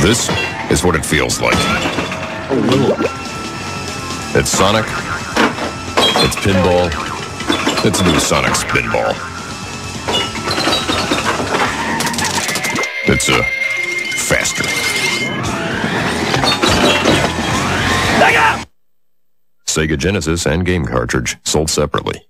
This is what it feels like. It's Sonic. It's Pinball. It's new Sonic Spinball. It's a uh, faster. Sega Genesis and game cartridge sold separately.